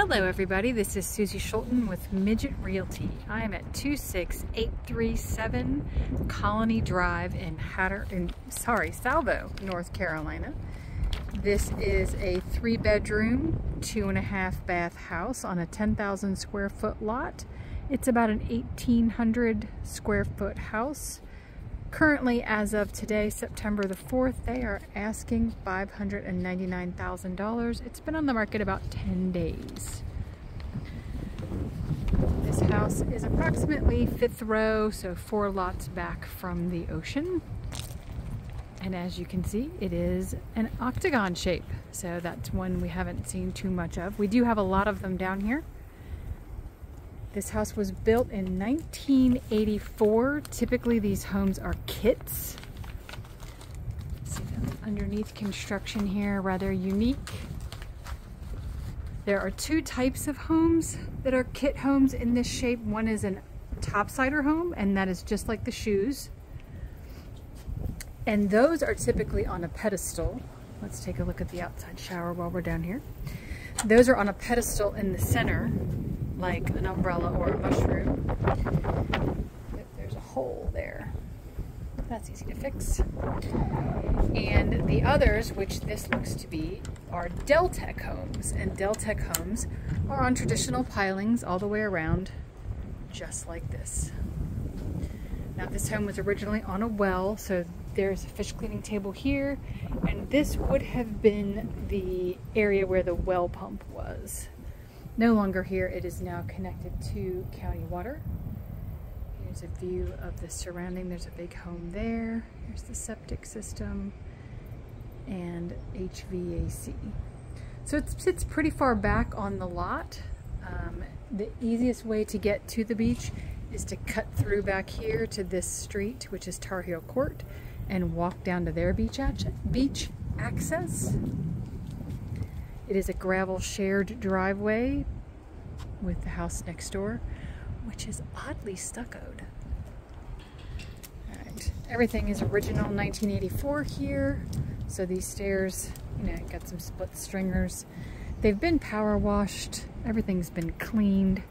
Hello everybody, this is Suzie Scholten with Midgett Realty. I am at 26837 Colony Drive in Hatter, in, sorry, Salvo, North Carolina. This is a three bedroom, two and a half bath house on a 10,000 square foot lot. It's about an 1,800 square foot house. Currently, as of today, September the 4th, they are asking $599,000. It's been on the market about 10 days. This house is approximately fifth row, so four lots back from the ocean. And as you can see, it is an octagon shape. So that's one we haven't seen too much of. We do have a lot of them down here. This house was built in 1984. Typically these homes are kits. See the underneath construction here, rather unique. There are two types of homes that are kit homes in this shape. One is an topsider home, and that is just like the shoes. And those are typically on a pedestal. Let's take a look at the outside shower while we're down here. Those are on a pedestal in the center like an umbrella or a mushroom. There's a hole there. That's easy to fix. And the others, which this looks to be, are Deltec homes. And Deltec homes are on traditional pilings all the way around, just like this. Now this home was originally on a well, so there's a fish cleaning table here, and this would have been the area where the well pump was no longer here. It is now connected to county water. Here's a view of the surrounding. There's a big home there. Here's the septic system and HVAC. So it sits pretty far back on the lot. Um, the easiest way to get to the beach is to cut through back here to this street, which is Tar Heel Court, and walk down to their beach, beach access. It is a gravel shared driveway with the house next door, which is oddly stuccoed. Everything is original 1984 here. So these stairs, you know, got some split stringers. They've been power washed. Everything's been cleaned.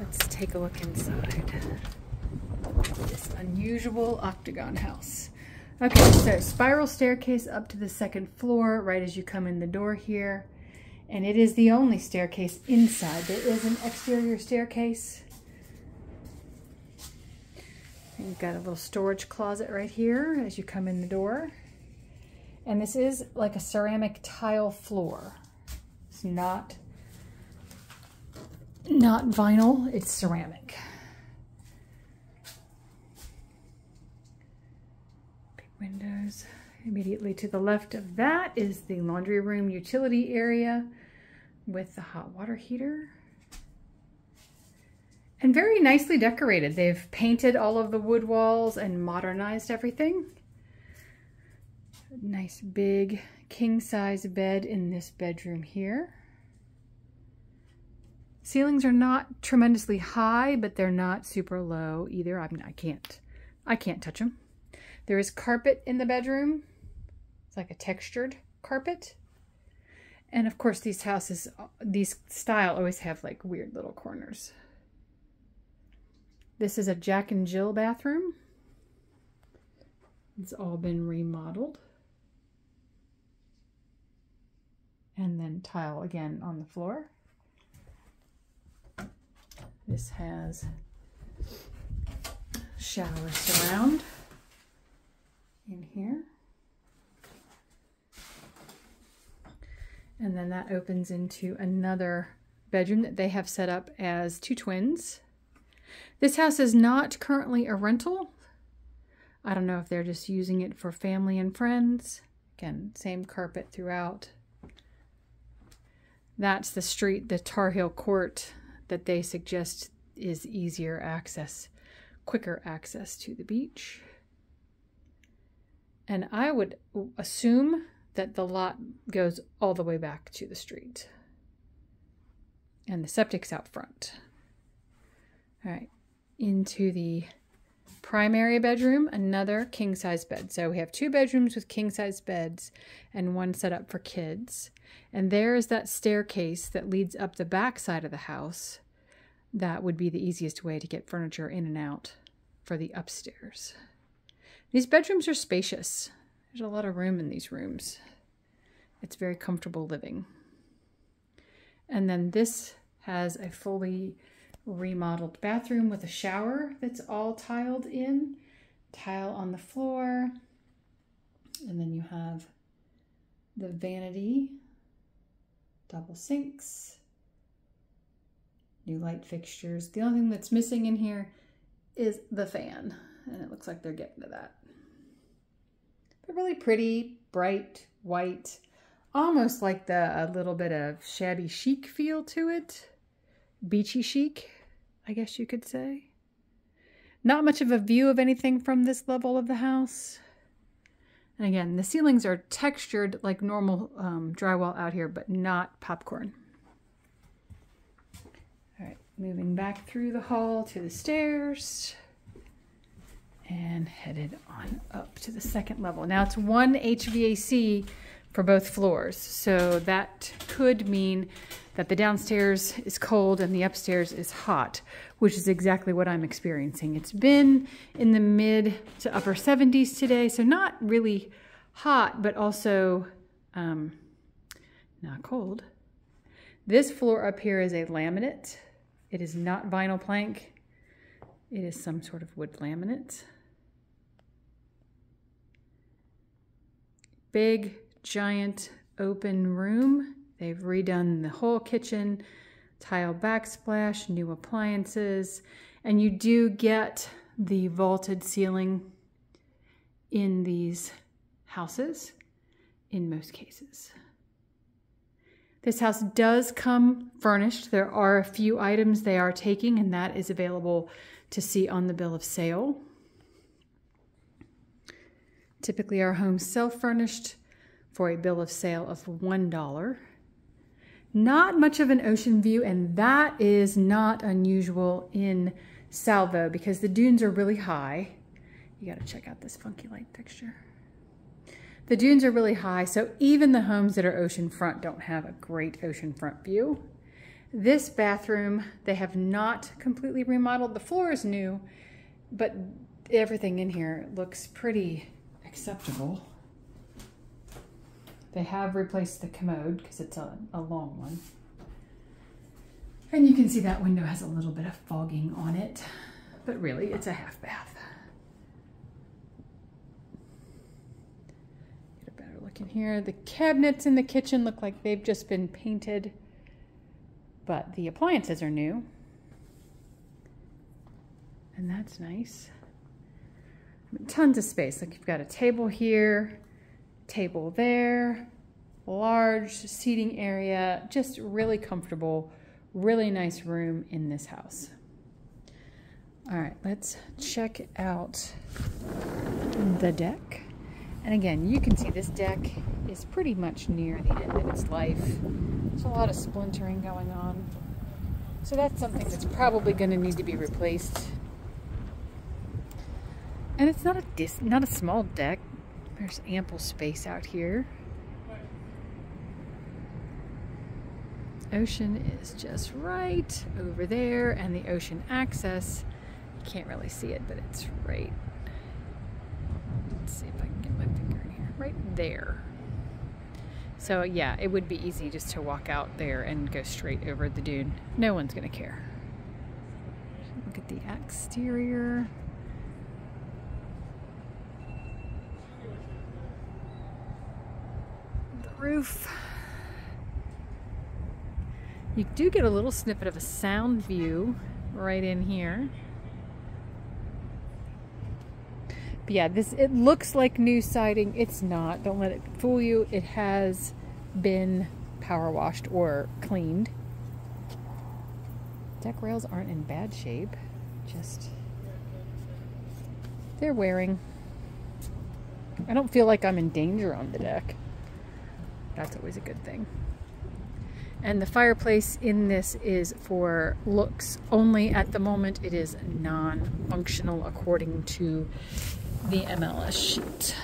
Let's take a look inside this unusual octagon house. Okay, so spiral staircase up to the second floor right as you come in the door here. And it is the only staircase inside. There is an exterior staircase. And you've got a little storage closet right here as you come in the door. And this is like a ceramic tile floor. It's not, not vinyl, it's ceramic. Immediately to the left of that is the laundry room utility area with the hot water heater. And very nicely decorated. They've painted all of the wood walls and modernized everything. Nice big king size bed in this bedroom here. Ceilings are not tremendously high, but they're not super low either. I mean, I can't, I can't touch them. There is carpet in the bedroom. It's like a textured carpet. And of course, these houses, these style always have like weird little corners. This is a Jack and Jill bathroom. It's all been remodeled. And then tile again on the floor. This has shower surround here. And then that opens into another bedroom that they have set up as two twins. This house is not currently a rental. I don't know if they're just using it for family and friends. Again, same carpet throughout. That's the street, the Tar Heel Court, that they suggest is easier access, quicker access to the beach. And I would assume that the lot goes all the way back to the street. And the septic's out front. All right, into the primary bedroom, another king size bed. So we have two bedrooms with king size beds and one set up for kids. And there is that staircase that leads up the back side of the house. That would be the easiest way to get furniture in and out for the upstairs. These bedrooms are spacious. There's a lot of room in these rooms. It's very comfortable living. And then this has a fully remodeled bathroom with a shower that's all tiled in, tile on the floor. And then you have the vanity, double sinks, new light fixtures. The only thing that's missing in here is the fan, and it looks like they're getting to that. Really pretty, bright, white, almost like the a little bit of shabby chic feel to it. Beachy chic, I guess you could say. Not much of a view of anything from this level of the house. And again, the ceilings are textured like normal um, drywall out here, but not popcorn. All right, moving back through the hall to the stairs and headed on up to the second level. Now it's one HVAC for both floors. So that could mean that the downstairs is cold and the upstairs is hot, which is exactly what I'm experiencing. It's been in the mid to upper 70s today, so not really hot, but also um, not cold. This floor up here is a laminate. It is not vinyl plank. It is some sort of wood laminate. Big giant open room. They've redone the whole kitchen, tile backsplash, new appliances, and you do get the vaulted ceiling in these houses in most cases. This house does come furnished. There are a few items they are taking, and that is available to see on the bill of sale. Typically, our homes self furnished for a bill of sale of $1. Not much of an ocean view, and that is not unusual in Salvo because the dunes are really high. You got to check out this funky light fixture. The dunes are really high, so even the homes that are oceanfront don't have a great oceanfront view. This bathroom, they have not completely remodeled. The floor is new, but everything in here looks pretty acceptable. They have replaced the commode because it's a, a long one. And you can see that window has a little bit of fogging on it, but really it's a half bath. Get a better look in here. The cabinets in the kitchen look like they've just been painted, but the appliances are new. And that's nice. Tons of space. Like you've got a table here, table there, large seating area, just really comfortable, really nice room in this house. All right, let's check out the deck. And again, you can see this deck is pretty much near the end of its life. There's a lot of splintering going on. So that's something that's probably going to need to be replaced. And it's not a dis not a small deck. There's ample space out here. Ocean is just right over there and the ocean access, you can't really see it, but it's right, let's see if I can get my finger in here, right there. So yeah, it would be easy just to walk out there and go straight over the dune. No one's gonna care. Look at the exterior. Roof. You do get a little snippet of a sound view right in here. But yeah, this it looks like new siding. It's not. Don't let it fool you. It has been power washed or cleaned. Deck rails aren't in bad shape. Just they're wearing. I don't feel like I'm in danger on the deck. That's always a good thing. And the fireplace in this is for looks only. At the moment, it is non-functional according to the MLS sheet.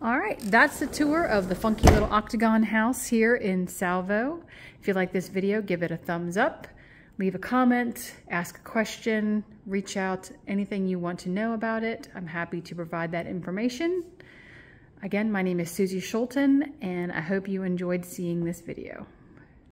All right, that's the tour of the funky little octagon house here in Salvo. If you like this video, give it a thumbs up, leave a comment, ask a question, reach out, anything you want to know about it. I'm happy to provide that information. Again, my name is Suzie Scholten, and I hope you enjoyed seeing this video.